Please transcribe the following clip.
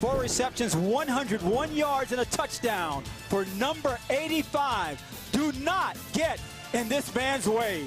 Four receptions, 101 yards, and a touchdown for number 85. Do not get in this man's way.